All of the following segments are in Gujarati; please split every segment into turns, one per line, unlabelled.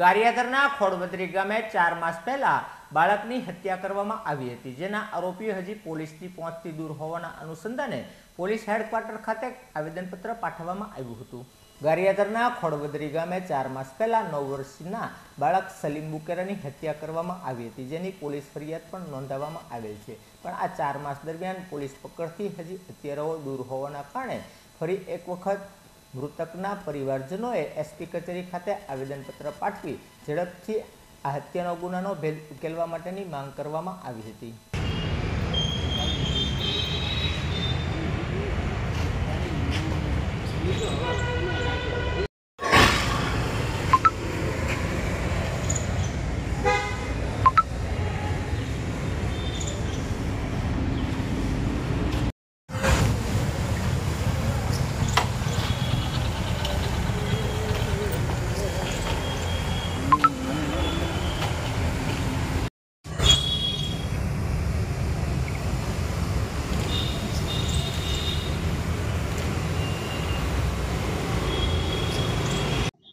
ગારિયાદરના ખોડબદરી ગામે ચાર માસ પહેલા બાળકની હત્યા કરવામાં આવી હતી. જેના આરોપીઓ હજી પોલીસની પહોંચથી દૂર હોવાના અનુસંધાને પોલીસ હેડક્વાર્ટર ખાતે આવેદનપત્ર પાઠવવામાં આવ્યું હતું. ગારિયાદરના ખોડબદરી ગામે ચાર માસ પહેલા નવ વર્ષના બાળક સલીમ બુકેરાની હત્યા કરવામાં આવી હતી, જેની પોલીસ ફરિયાદ પણ નોંધાવવામાં આવેલ છે. પણ આ ચાર માસ દરમિયાન પોલીસ પકડથી હજી હત્યારાઓ દૂર હોવાના કારણે ફરી એક વખત મૃતકના પરિવારજનોએ એસપી કચેરી ખાતે આવેદનપત્ર પાઠવી ઝડપથી આ હત્યાનો ગુનાનો ભેદ ઉકેલવા માટેની માંગ કરવામાં આવી હતી.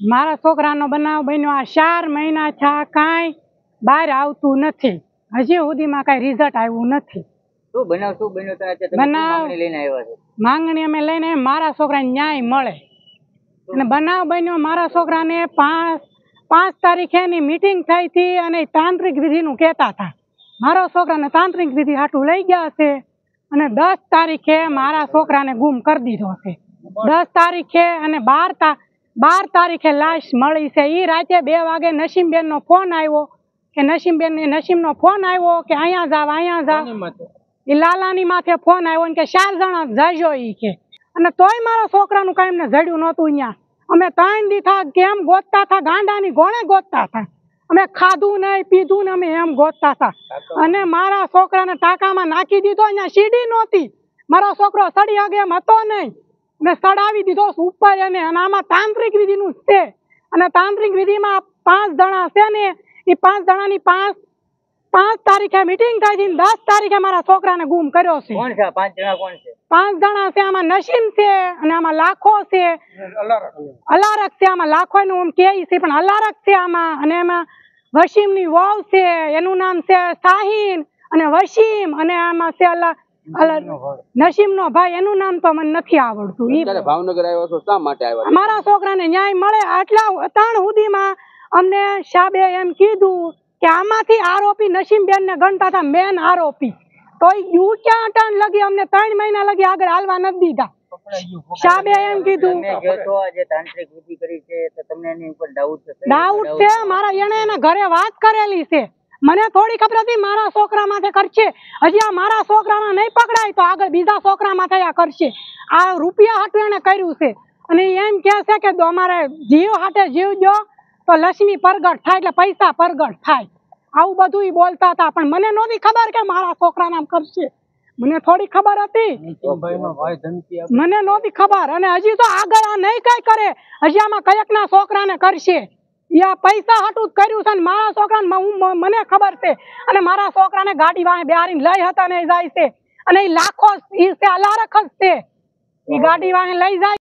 મારા છોકરાનો બનાવ બન્યો આ ચાર મહિના થયા કાંઈ બહાર આવતું નથી. હજી સુધીમાં કાંઈ રિઝલ્ટ આવ્યું નથી.
શું બનાવ શું બન્યો
બનાવ-
લઈને આવ્યા છો?
માંગણી અમે લઈને મારા છોકરાને ન્યાય મળે. અને બનાવ બન્યો મારા છોકરાને પાંચ પાંચ તારીખે એની મિટિંગ થઈ હતી અને તાંત્રિક વિધિનું કહેતા હતા. મારો છોકરાને તાંત્રિક વિધિ હાટું લઈ ગયા છે અને દસ તારીખે મારા છોકરાને ગુમ કરી દીધો છે. દસ તારીખે અને બાર તા બાર તારીખે લાશ મળી છે. એ રાતે બે વાગે નસીમબેનનો ફોન આવ્યો કે નસીમબેન નસીમનો ફોન આવ્યો કે અહીંયા જાવ અહીંયા જાવ એ લાલાની માથે ફોન આવ્યો ને કે ચાર જણા જાજો ઈ કે. અને તોય મારા છોકરાનું કાંઈ એમને જડ્યું નહોતું અહીંયા. અમે ત્રણ દીથા કેમ ગોતતા હતા ગાંડાની ગોણે ગોતતા હતા અમે ખાધું નહીં પીધું ને અમે એમ ગોતતા હતા અને મારા છોકરાને ટાંકામાં નાખી દીધો અહીંયા સીડી નહોતી. મારો છોકરો સડી એમ હતો નહીં. મેં સડાવી દીધો ઉપર એને. અને આમાં તાંત્રિક વિધિનું છે. અને તાંત્રિક વિધિમાં પાંચ જણા છે ને એ પાંચ જણાની પાંચ પાંચ તારીખે મીટિંગ થઈ હતી દસ તારીખે મારા છોકરાને ગુમ કર્યો છે.
કોણ છે પાંચ જણા કોણ છે?
પાંચ જણા છે આમાં નસીમ છે અને આમાં લાખો છે. અલારક છે આમાં લાખો નું આમ કે છે પણ અલારક છે આમાં. અને એમાં વસીમની વોવ છે એનું નામ છે સાહીન અને વસીમ અને આમાં છે અલા અલા નસીમનો ભાઈ એનું નામ તો મને નથી આવડતું.
અત્યારે ભાવનગર આવ્યો છો શા માટે આવ્યા
મારા છોકરાને ન્યાય મળે આટલા અતાણ સુધીમાં અમને સાબે એમ કીધું કે આમાંથી આરોપી નસીમબેન ને ગણતા હતા મેન આરોપી. તો યુ ક્યાં અટાણ લગી અમને ત્રણ મહિના લગી આગળ હાલવા નથી દીધા. સાહેબે એમ કીધું.
તમે જો તો આજે તાંત્રિક વિધિ કરી છે તો તમને એની ઉપર ડાઉટ છે
મારા એને એના ઘરે વાત કરેલી છે. મને થોડી ખબર હતી મારા છોકરા માથે કરશે. હજી આ મારા છોકરાના નહીં પકડાય તો આગળ બીજા છોકરા માથે આ કરશે. આ રૂપિયા હાટું એને કર્યું છે. અને એમ કહે છે કે અમારે જીવ હાટે જીવ દો તો લક્ષ્મી પરગટ થાય એટલે પૈસા પરગટ થાય. આવું બધું એ બોલતા હતા પણ મને નહોતી ખબર કે મારા છોકરા નામ કરશે. મને થોડી ખબર હતી. મને નહોતી ખબર. અને હજી તો આગળ આ નહીં કઈ કરે. હજી આમાં કયકના છોકરાને કરશે. આ પૈસા હટું કર્યું છે ને મારા છોકરાને હું- મને ખબર છે. અને મારા છોકરાને ગાડી વાહે બેહારીને લઈ હતા ને જાય છે. અને એ લાખો ઈ છે અલારખ જ છે. એ ગાડી વાંહે લઈ જાય